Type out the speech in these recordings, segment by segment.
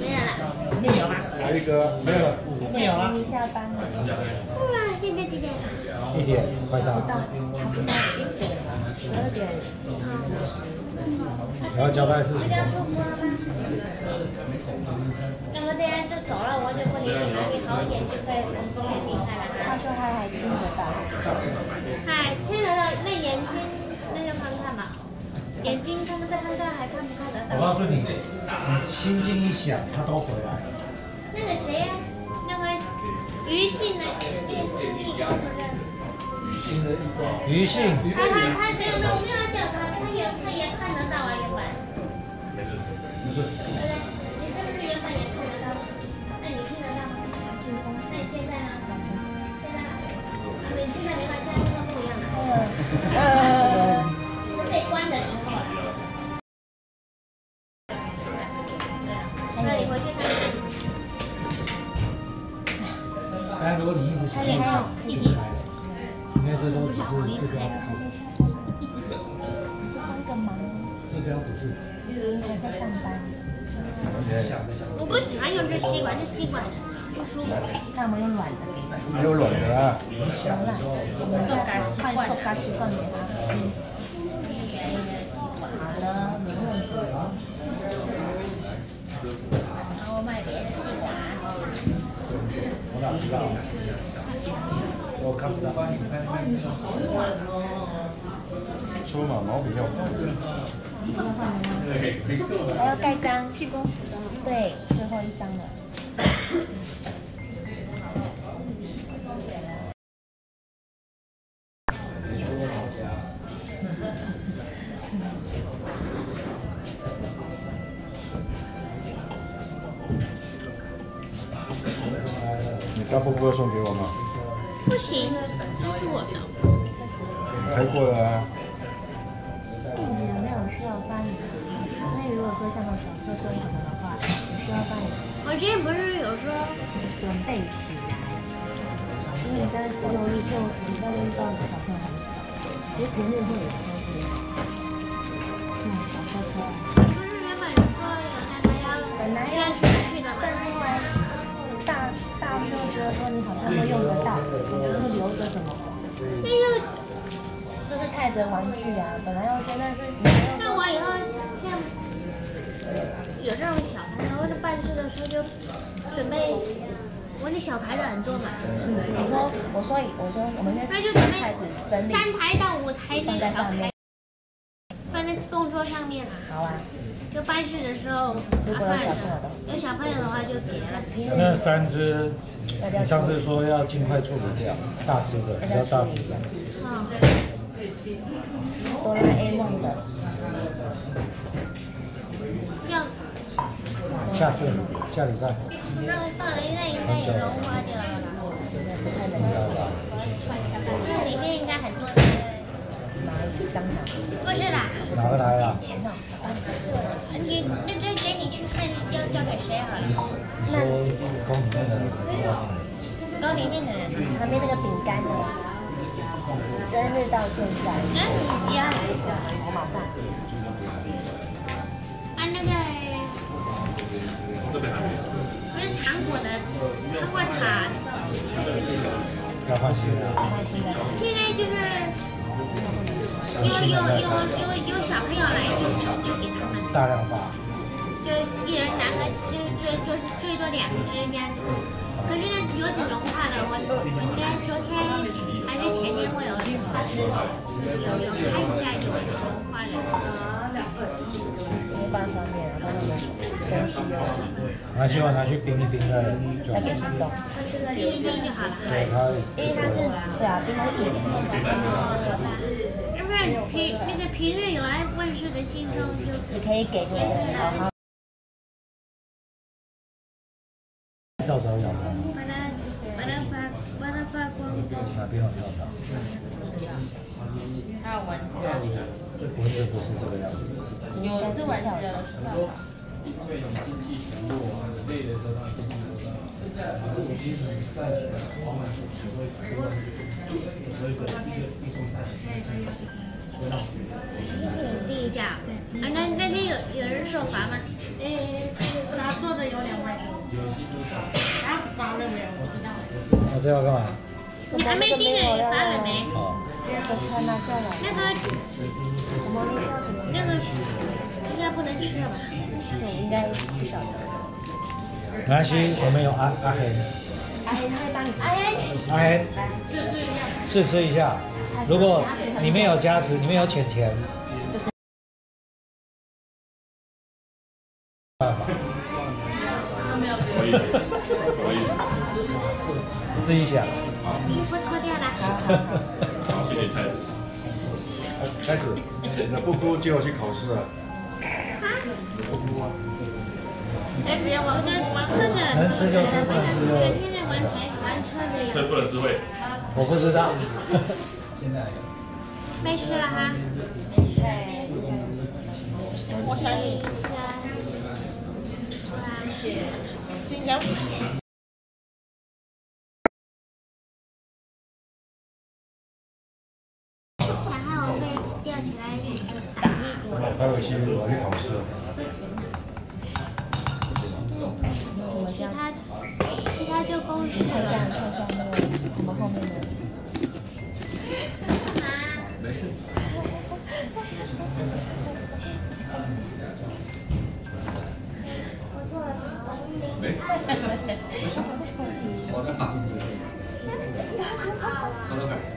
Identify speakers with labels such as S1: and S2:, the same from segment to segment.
S1: 没有了。
S2: 没有啦，
S3: 还有一个没有了，
S2: 没有啦。
S4: 你下班了，
S1: 哇，现在几点？
S5: 一点快到，
S4: 到，十二点
S5: 然后交代事
S1: 回家
S5: 情。
S1: 收锅了吗？那么等下就走了，我就问你哪里好一点，就在我们中间比赛了。
S4: 他说他还听得到，
S1: 嗨，听得到，那眼睛那就看看吧，眼睛看看再看看还看不看得到我？
S5: 告诉你，你心静一想，他都回来了。
S1: 那个谁呀、那个于信的练气力高不是？
S5: 余信，
S1: 他他他没有没有没有叫他，他也他也看得到啊，原本。
S5: 不是，
S1: 对不对？你是不是原本也看得到？那你听得到吗？那你现在呢？现在呢？啊，你现在没法，现在跟不一样了。
S4: 呃，在上班，
S1: 我不喜欢用这吸管，这吸管不舒服。
S4: 那我们用软的给你，
S3: 没有软的啊，
S4: 有啦，我们现在换塑胶吸管给他吸。好了，没问题。
S1: 然后卖别的吸管。
S5: 我哪知道？我看不到。
S3: 说嘛，毛笔要换。
S4: 还要盖章，鞠躬。对，最后一张了。
S3: 你大波波要送给我吗？
S1: 不行，这是我的。
S3: 开过了啊，
S4: 要翻译？因为如果说像那种小车车什么的话，你需要翻译
S1: 我之前不是有说，
S4: 准备起来。因为你在自由日就你在遇到的小朋友很少，其实平日会有车子，嗯，小车车啊。
S1: 不是原本说有那个要
S4: 本来要
S1: 捐出去的
S4: 但。是后来大大哥觉得说你好像会用得到，你是不是留着什么？
S1: 那就
S4: 就是太子玩具啊，本来要捐，但是
S1: 那我以后像有这种小朋友或者办事的时候就准备，我那小台的很多嘛，
S4: 嗯，我说我说我说我们先
S1: 那就准备三台到五台那个小台放在供桌上面了。
S4: 好啊。
S1: 就办事的时候麻
S4: 烦朋友的
S1: 有小朋友的话就别了。
S5: 那三只，你上次说要尽快处理掉，大只的，比较大只的。
S1: 啊、
S4: 哆啦 A 梦的，
S1: 要
S5: 下次下礼拜。
S1: 让放了那应该也融化掉了吧？里面应该很多不是啦，
S5: 哪个来啊？
S4: 钱
S1: 那这给你去看要交给谁好了？
S5: 你说宫里面的人，
S1: 楼里面的人。
S4: 旁边那个饼干呢？生日到现在，
S1: 那你要
S4: 我马上。
S1: 按那个，不是糖果的糖果塔，
S5: 要换新的。
S1: 现在就是有有有有有小朋友来就就就给他们，
S5: 大量发，
S1: 就一人拿个最最最最多两只这样。可是呢，有点融化了。我我应该昨天还是前天我有有有看一下有融化了。
S4: 因为放上面，然后那个东西又
S5: 拿去我拿去冰一冰再
S4: 再给行动，
S1: 冰一冰就好了。
S5: 对它
S4: 因为它是对啊，冰它是硬的，
S1: 要不然平那个平日有来问世的心中就
S4: 你可以给别人，好好
S5: 跳蚤咬的，
S1: 把它把它发把它发光。
S5: 哪边有跳蚤？
S6: 还有蚊子，
S5: 蚊子。不是这个样子。
S6: 有一只蚊子。有的是跳蚤。
S1: 第一家啊，那那天有有人受罚吗？
S6: 哎，他做的有二十八了没有？我知道。
S5: 那这要干嘛？
S1: 你还没订呢，发了没？
S5: 哦，
S4: 等他拿下来。
S1: 那个
S4: 什么那叫什么？
S1: 那个应该不能吃了吧？
S4: 对，应该不晓得。
S5: 没关系，我们有阿阿黑，
S4: 阿黑他会帮你
S1: 阿黑，
S5: 阿黑试吃一下，如果里面有加持，里面有浅甜，办法，
S2: 什么意思？什么意思？
S5: 自己想。
S1: 衣服脱掉了。
S2: 好，谢谢太太。
S3: 开始，你的姑姑接我去考试了。
S1: 啊？
S3: 你的姑姑啊，
S1: 哎，别玩这玩车的，
S5: 能吃就吃不能吃就
S1: 整天在玩台玩车的
S2: 所以
S1: 呀。
S2: 不能吃会。
S5: 我不知道。现在
S1: 没事了哈。
S6: 哎，我想你，
S1: 是啊。
S6: 谢谢。新疆。
S1: 想害我被吊起来打屁股。
S3: 我开回去，我要去考试。
S1: 其他其他就公事
S4: 看一下
S1: 了。
S4: 看一下那个我们后面的。
S1: 嗯。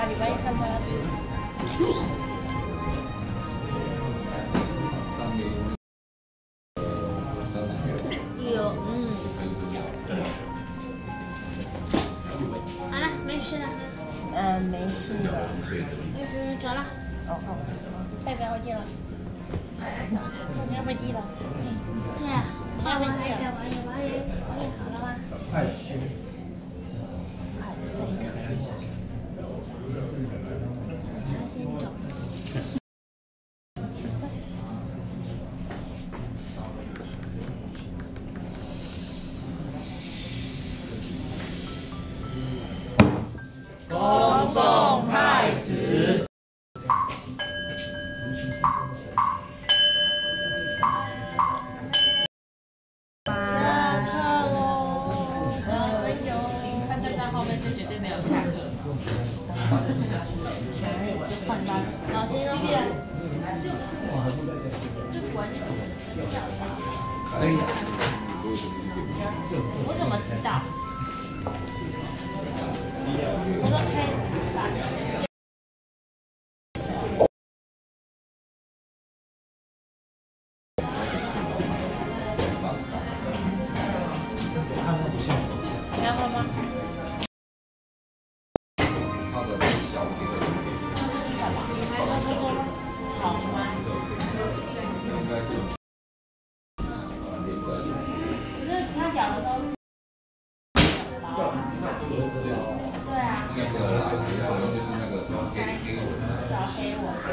S1: 嗯。好了，没事了，
S4: 嗯，没事的。
S1: 没事，走了。
S4: 哦哦。
S6: 太太回去了，你要飞机了。
S1: 对啊，爸爸还在玩也玩也玩也好了吗？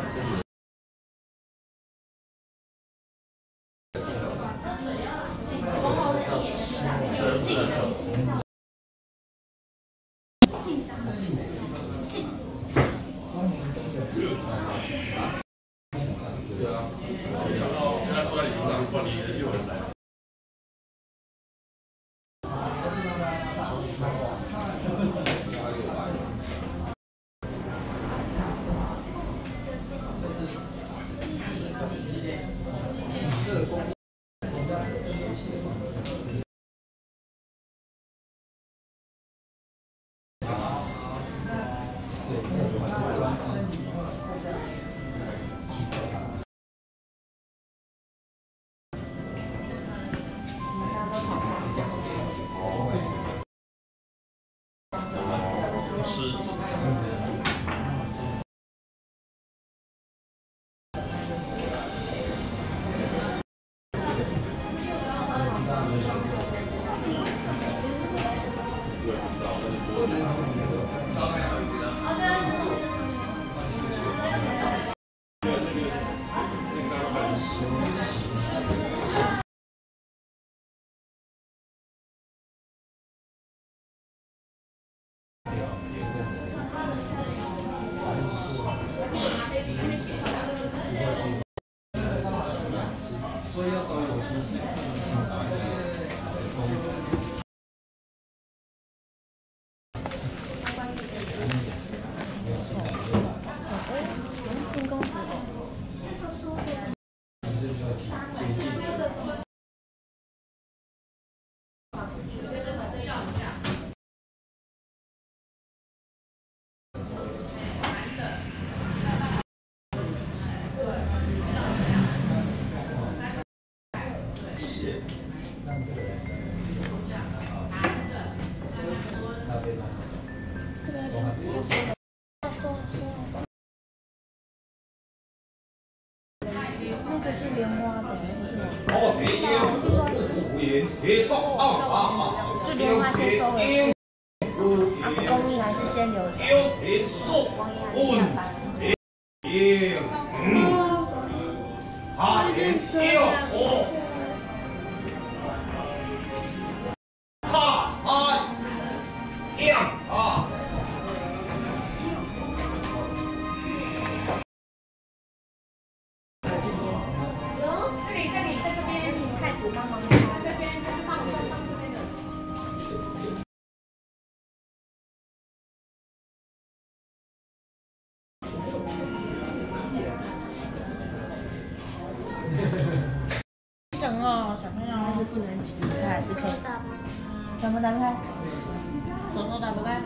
S6: 黑我。
S2: 想到现在坐在椅子上，不然你又有人来。狮
S4: 这个要先要收了，要收收。那个是莲花的，不是是说，就莲花先收回去，啊，公益还是先留着？公益还是下班？小朋友还是不能骑，他，还是可以。怎么打不开？手手打不开。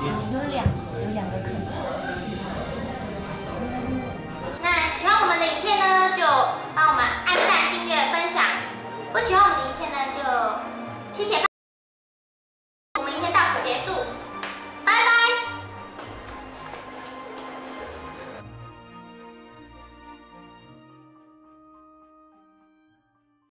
S4: 有两有两个可能